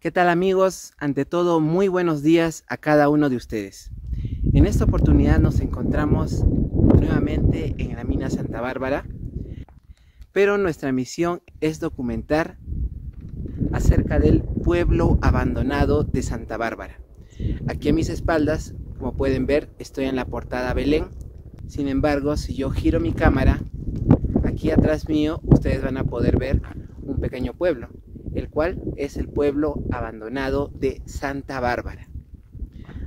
¿Qué tal amigos? Ante todo, muy buenos días a cada uno de ustedes. En esta oportunidad nos encontramos nuevamente en la mina Santa Bárbara, pero nuestra misión es documentar acerca del pueblo abandonado de Santa Bárbara. Aquí a mis espaldas, como pueden ver, estoy en la portada Belén. Sin embargo, si yo giro mi cámara, aquí atrás mío ustedes van a poder ver un pequeño pueblo, el cual es el pueblo abandonado de Santa Bárbara.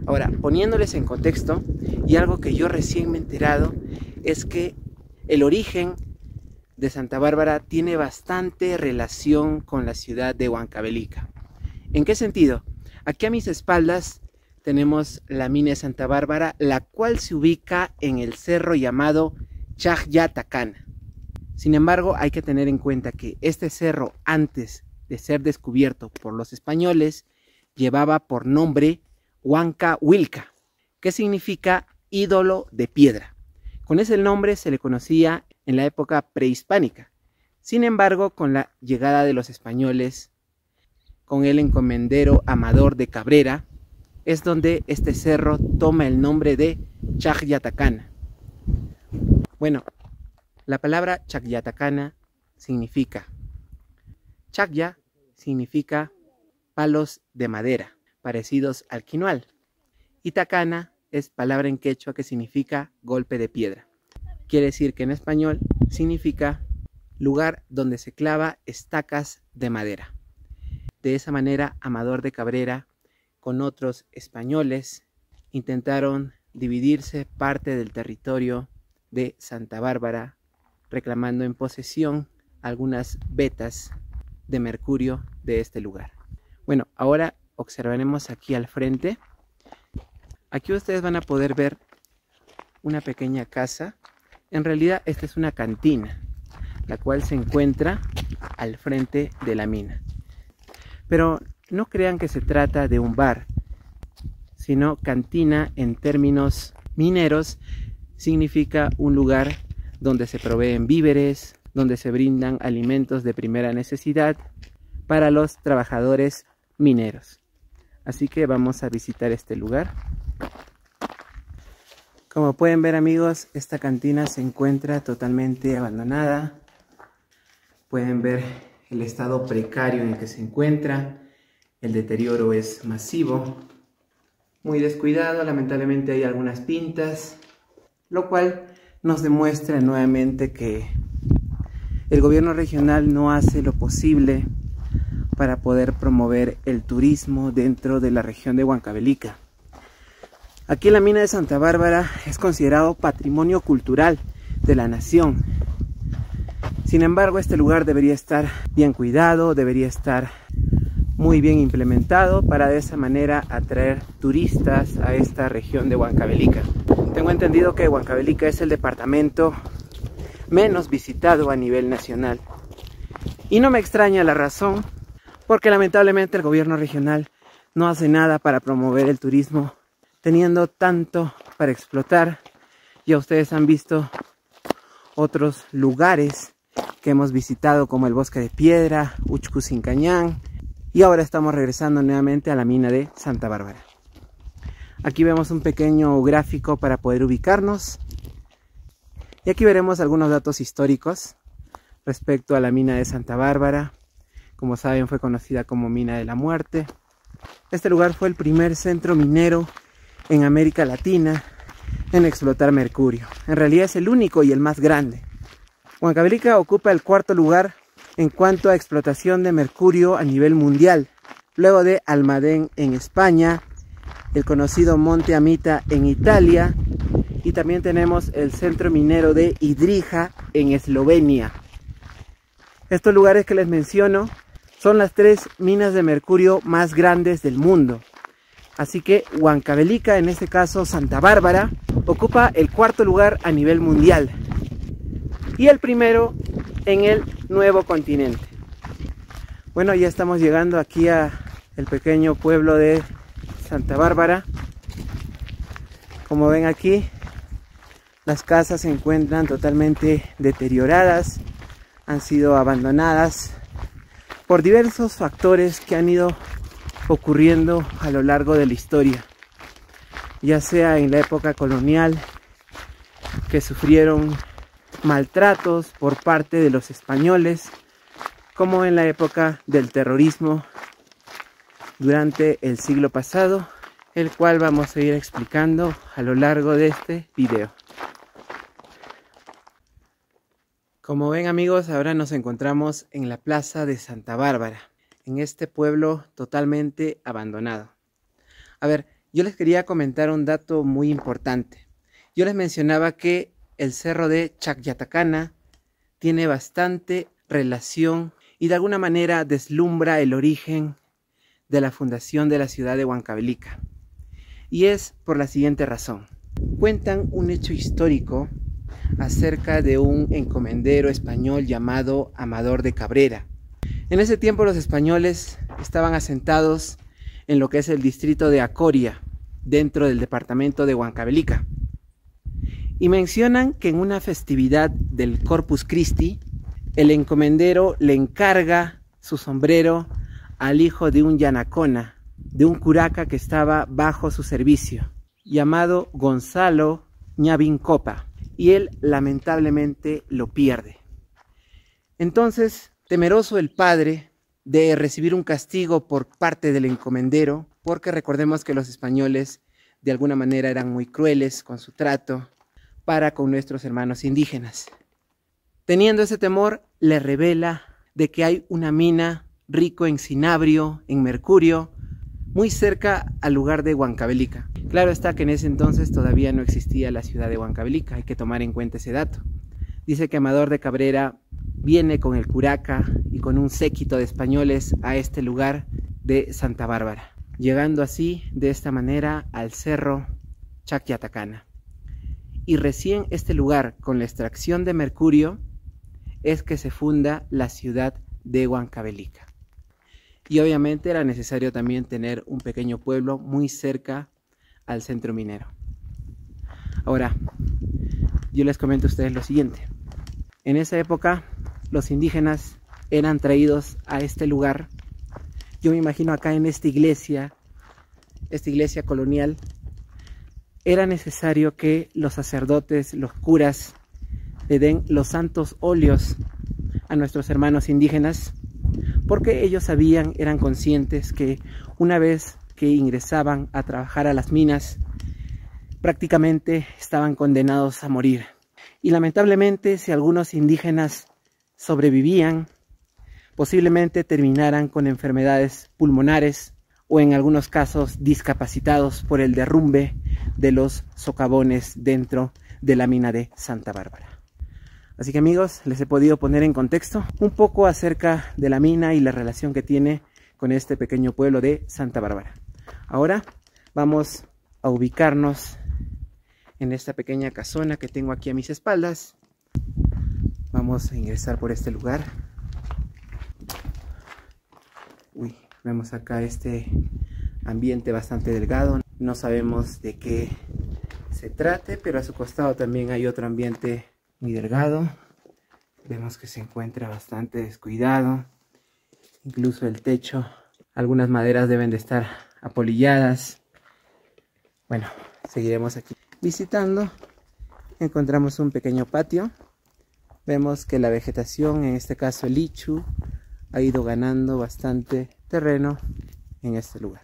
Ahora, poniéndoles en contexto, y algo que yo recién me he enterado, es que el origen de Santa Bárbara tiene bastante relación con la ciudad de Huancavelica. ¿En qué sentido? Aquí a mis espaldas tenemos la mina Santa Bárbara, la cual se ubica en el cerro llamado Chagyatacana. Sin embargo, hay que tener en cuenta que este cerro, antes de ser descubierto por los españoles, llevaba por nombre Huanca Huilca, que significa ídolo de piedra. Con ese nombre se le conocía en la época prehispánica. Sin embargo, con la llegada de los españoles, con el encomendero Amador de Cabrera, es donde este cerro toma el nombre de Chagyatacana. Bueno, la palabra Chagyatacana significa Chagya significa palos de madera, parecidos al quinoal. Y Tacana es palabra en quechua que significa golpe de piedra. Quiere decir que en español significa lugar donde se clava estacas de madera. De esa manera, Amador de Cabrera, con otros españoles, intentaron dividirse parte del territorio de Santa Bárbara, reclamando en posesión algunas vetas de mercurio de este lugar. Bueno, ahora observaremos aquí al frente. Aquí ustedes van a poder ver una pequeña casa. En realidad esta es una cantina, la cual se encuentra al frente de la mina. Pero no crean que se trata de un bar, sino cantina en términos mineros significa un lugar donde se proveen víveres, donde se brindan alimentos de primera necesidad para los trabajadores mineros. Así que vamos a visitar este lugar. Como pueden ver amigos, esta cantina se encuentra totalmente abandonada. Pueden ver el estado precario en el que se encuentra. El deterioro es masivo. Muy descuidado, lamentablemente hay algunas pintas, lo cual nos demuestra nuevamente que el gobierno regional no hace lo posible para poder promover el turismo dentro de la región de Huancavelica. Aquí la mina de Santa Bárbara es considerado patrimonio cultural de la nación. Sin embargo, este lugar debería estar bien cuidado, debería estar muy bien implementado para de esa manera atraer turistas a esta región de Huancavelica. Tengo entendido que Huancavelica es el departamento menos visitado a nivel nacional. Y no me extraña la razón, porque lamentablemente el gobierno regional no hace nada para promover el turismo, teniendo tanto para explotar. Ya ustedes han visto otros lugares que hemos visitado como el Bosque de Piedra, Uchcusincañán y ahora estamos regresando nuevamente a la mina de Santa Bárbara. Aquí vemos un pequeño gráfico para poder ubicarnos y aquí veremos algunos datos históricos respecto a la mina de Santa Bárbara. Como saben fue conocida como Mina de la Muerte. Este lugar fue el primer centro minero en América Latina en explotar mercurio. En realidad es el único y el más grande. Huancavelica ocupa el cuarto lugar en cuanto a explotación de mercurio a nivel mundial, luego de Almadén en España, el conocido Monte Amita en Italia y también tenemos el centro minero de Idrija en Eslovenia. Estos lugares que les menciono son las tres minas de mercurio más grandes del mundo. Así que Huancavelica, en este caso Santa Bárbara, ocupa el cuarto lugar a nivel mundial y el primero en el nuevo continente. Bueno, ya estamos llegando aquí a el pequeño pueblo de Santa Bárbara. Como ven aquí, las casas se encuentran totalmente deterioradas, han sido abandonadas por diversos factores que han ido ocurriendo a lo largo de la historia, ya sea en la época colonial, que sufrieron maltratos por parte de los españoles, como en la época del terrorismo durante el siglo pasado, el cual vamos a ir explicando a lo largo de este video. Como ven amigos, ahora nos encontramos en la plaza de Santa Bárbara, en este pueblo totalmente abandonado. A ver, yo les quería comentar un dato muy importante. Yo les mencionaba que el cerro de Chacyatacana tiene bastante relación y de alguna manera deslumbra el origen de la fundación de la ciudad de Huancavelica. Y es por la siguiente razón. Cuentan un hecho histórico acerca de un encomendero español llamado Amador de Cabrera. En ese tiempo los españoles estaban asentados en lo que es el distrito de Acoria, dentro del departamento de Huancavelica. Y mencionan que en una festividad del Corpus Christi, el encomendero le encarga su sombrero al hijo de un yanacona, de un curaca que estaba bajo su servicio, llamado Gonzalo Ñavincopa, y él lamentablemente lo pierde. Entonces, temeroso el padre de recibir un castigo por parte del encomendero, porque recordemos que los españoles de alguna manera eran muy crueles con su trato para con nuestros hermanos indígenas. Teniendo ese temor, le revela de que hay una mina rico en cinabrio, en mercurio, muy cerca al lugar de Huancavelica. Claro está que en ese entonces todavía no existía la ciudad de Huancavelica, hay que tomar en cuenta ese dato. Dice que Amador de Cabrera viene con el curaca y con un séquito de españoles a este lugar de Santa Bárbara, llegando así de esta manera al cerro Chaquiatacana. Y recién este lugar, con la extracción de mercurio, es que se funda la ciudad de Huancavelica y obviamente era necesario también tener un pequeño pueblo muy cerca al centro minero. Ahora, yo les comento a ustedes lo siguiente. En esa época los indígenas eran traídos a este lugar. Yo me imagino acá en esta iglesia, esta iglesia colonial, era necesario que los sacerdotes, los curas, le den los santos óleos a nuestros hermanos indígenas porque ellos sabían, eran conscientes que una vez que ingresaban a trabajar a las minas, prácticamente estaban condenados a morir. Y lamentablemente, si algunos indígenas sobrevivían, posiblemente terminaran con enfermedades pulmonares o en algunos casos discapacitados por el derrumbe de los socavones dentro de la mina de Santa Bárbara. Así que amigos, les he podido poner en contexto un poco acerca de la mina y la relación que tiene con este pequeño pueblo de Santa Bárbara. Ahora vamos a ubicarnos en esta pequeña casona que tengo aquí a mis espaldas. Vamos a ingresar por este lugar. Uy, vemos acá este ambiente bastante delgado. No sabemos de qué se trate, pero a su costado también hay otro ambiente muy delgado. Vemos que se encuentra bastante descuidado. Incluso el techo, algunas maderas deben de estar apolilladas. Bueno, seguiremos aquí visitando. Encontramos un pequeño patio. Vemos que la vegetación, en este caso el lichu, ha ido ganando bastante terreno en este lugar.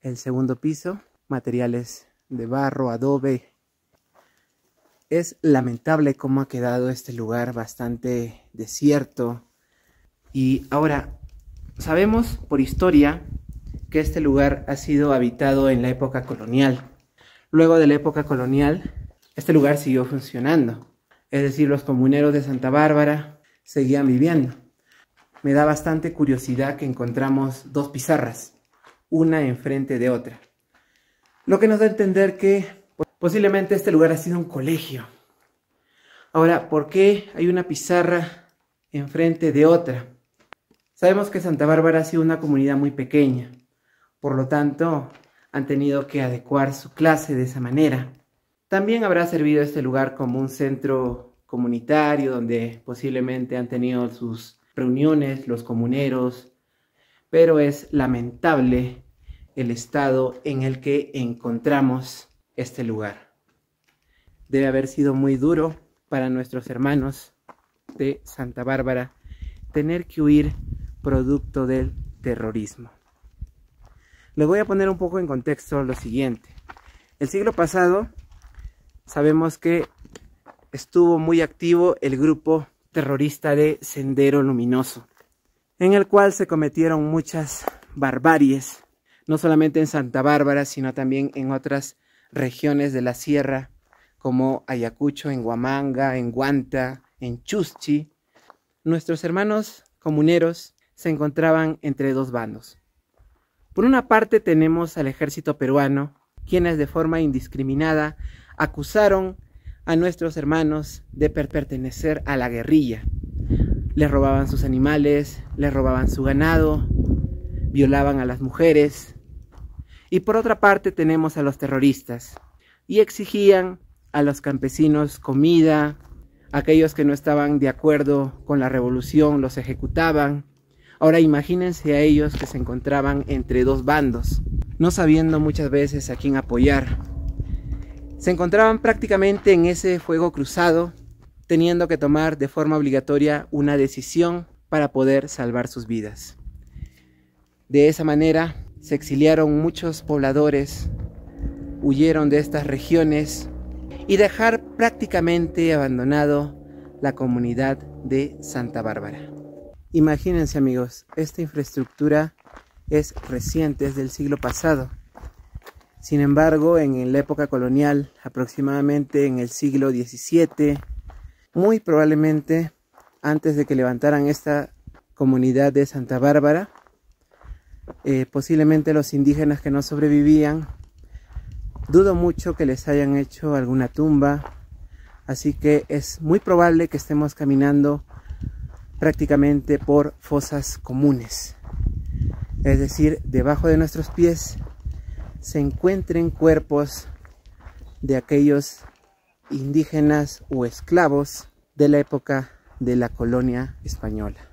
El segundo piso, materiales de barro, adobe es lamentable cómo ha quedado este lugar bastante desierto. Y ahora, sabemos por historia que este lugar ha sido habitado en la época colonial. Luego de la época colonial, este lugar siguió funcionando. Es decir, los comuneros de Santa Bárbara seguían viviendo. Me da bastante curiosidad que encontramos dos pizarras, una enfrente de otra. Lo que nos da a entender que Posiblemente este lugar ha sido un colegio. Ahora, ¿por qué hay una pizarra enfrente de otra? Sabemos que Santa Bárbara ha sido una comunidad muy pequeña, por lo tanto han tenido que adecuar su clase de esa manera. También habrá servido este lugar como un centro comunitario donde posiblemente han tenido sus reuniones los comuneros pero es lamentable el estado en el que encontramos este lugar. Debe haber sido muy duro para nuestros hermanos de Santa Bárbara tener que huir producto del terrorismo. Les voy a poner un poco en contexto lo siguiente. El siglo pasado sabemos que estuvo muy activo el grupo terrorista de Sendero Luminoso, en el cual se cometieron muchas barbaries, no solamente en Santa Bárbara, sino también en otras regiones de la sierra, como Ayacucho, en Huamanga, en Guanta, en Chuschi. Nuestros hermanos comuneros se encontraban entre dos bandos. Por una parte tenemos al ejército peruano, quienes de forma indiscriminada acusaron a nuestros hermanos de pertenecer a la guerrilla. Les robaban sus animales, les robaban su ganado, violaban a las mujeres. Y por otra parte tenemos a los terroristas y exigían a los campesinos comida, aquellos que no estaban de acuerdo con la revolución los ejecutaban. Ahora imagínense a ellos que se encontraban entre dos bandos, no sabiendo muchas veces a quién apoyar se encontraban prácticamente en ese fuego cruzado, teniendo que tomar de forma obligatoria una decisión para poder salvar sus vidas. De esa manera se exiliaron muchos pobladores, huyeron de estas regiones y dejar prácticamente abandonado la comunidad de Santa Bárbara. Imagínense amigos, esta infraestructura es reciente, es del siglo pasado. Sin embargo, en la época colonial, aproximadamente en el siglo XVII, muy probablemente antes de que levantaran esta comunidad de Santa Bárbara, eh, posiblemente los indígenas que no sobrevivían, dudo mucho que les hayan hecho alguna tumba, así que es muy probable que estemos caminando prácticamente por fosas comunes, es decir, debajo de nuestros pies se encuentren cuerpos de aquellos indígenas o esclavos de la época de la colonia española.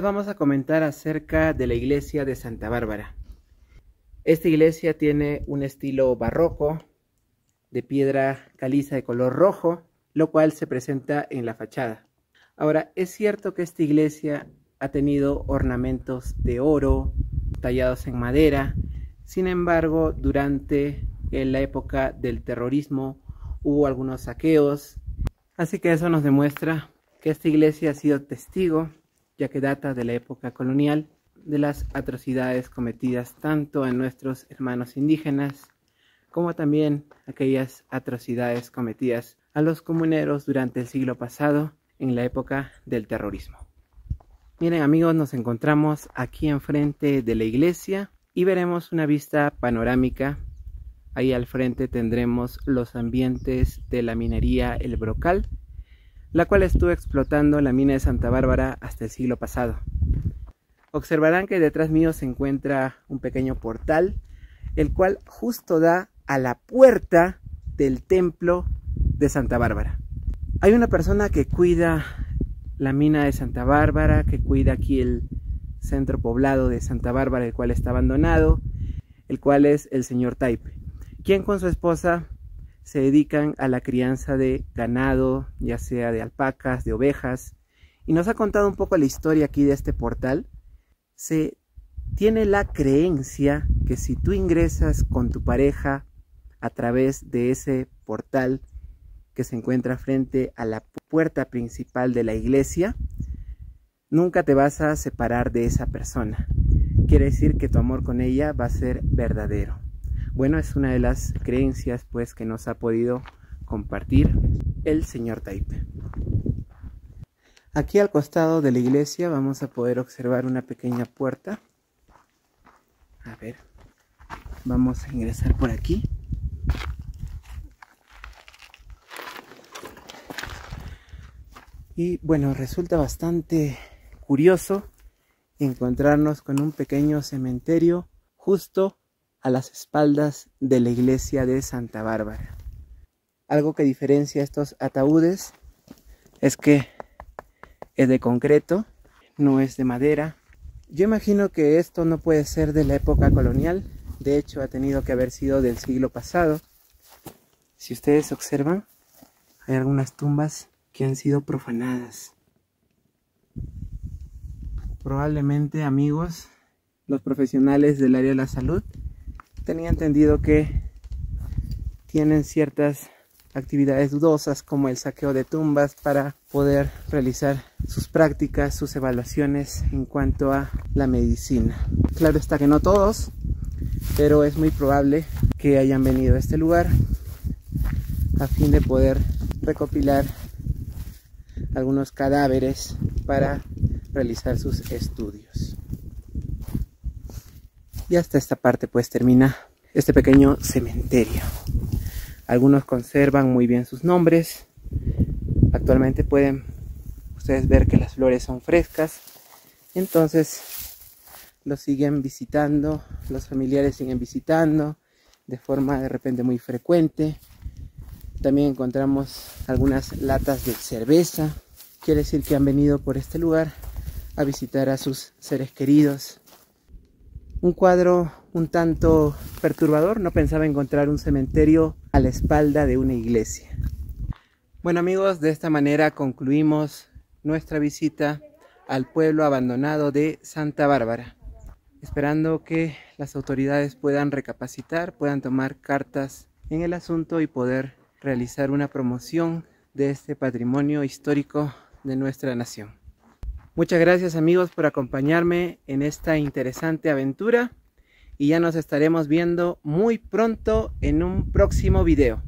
Vamos a comentar acerca de la iglesia de Santa Bárbara. Esta iglesia tiene un estilo barroco de piedra caliza de color rojo, lo cual se presenta en la fachada. Ahora, es cierto que esta iglesia ha tenido ornamentos de oro tallados en madera, sin embargo, durante la época del terrorismo hubo algunos saqueos, así que eso nos demuestra que esta iglesia ha sido testigo ya que data de la época colonial, de las atrocidades cometidas tanto en nuestros hermanos indígenas como también aquellas atrocidades cometidas a los comuneros durante el siglo pasado en la época del terrorismo. Miren amigos, nos encontramos aquí enfrente de la iglesia y veremos una vista panorámica. Ahí al frente tendremos los ambientes de la minería El Brocal la cual estuvo explotando la mina de Santa Bárbara hasta el siglo pasado. Observarán que detrás mío se encuentra un pequeño portal, el cual justo da a la puerta del templo de Santa Bárbara. Hay una persona que cuida la mina de Santa Bárbara, que cuida aquí el centro poblado de Santa Bárbara, el cual está abandonado, el cual es el señor Taipe, quien con su esposa se dedican a la crianza de ganado, ya sea de alpacas, de ovejas, y nos ha contado un poco la historia aquí de este portal. Se tiene la creencia que si tú ingresas con tu pareja a través de ese portal que se encuentra frente a la puerta principal de la iglesia, nunca te vas a separar de esa persona. Quiere decir que tu amor con ella va a ser verdadero. Bueno, es una de las creencias pues que nos ha podido compartir el señor Taipe. Aquí al costado de la iglesia vamos a poder observar una pequeña puerta ver, vamos a ingresar por aquí. Y bueno, resulta bastante curioso encontrarnos con un pequeño cementerio justo a las espaldas de la iglesia de Santa Bárbara. Algo que diferencia estos ataúdes es que es de concreto, no es de madera. Yo imagino que esto no puede ser de la época colonial, de hecho ha tenido que haber sido del siglo pasado. Si ustedes observan, hay algunas tumbas que han sido profanadas. Probablemente amigos, los profesionales del área de la salud, tenía entendido que tienen ciertas actividades dudosas como el saqueo de tumbas para poder realizar sus prácticas, sus evaluaciones en cuanto a la medicina. Claro está que no todos, pero es muy probable que hayan venido a este lugar a fin de poder recopilar algunos cadáveres para realizar sus estudios. Y hasta esta parte pues termina este pequeño cementerio. Algunos conservan muy bien sus nombres. Actualmente pueden ustedes ver que las flores son frescas. Entonces los siguen visitando, los familiares siguen visitando de forma de repente muy frecuente. También encontramos algunas latas de cerveza. Quiere decir que han venido por este lugar a visitar a sus seres queridos. Un cuadro un tanto perturbador. No pensaba encontrar un cementerio a la espalda de una iglesia. Bueno amigos, de esta manera concluimos nuestra visita al pueblo abandonado de Santa Bárbara. Esperando que las autoridades puedan recapacitar, puedan tomar cartas en el asunto y poder realizar una promoción de este patrimonio histórico de nuestra nación. Muchas gracias amigos por acompañarme en esta interesante aventura y ya nos estaremos viendo muy pronto en un próximo video.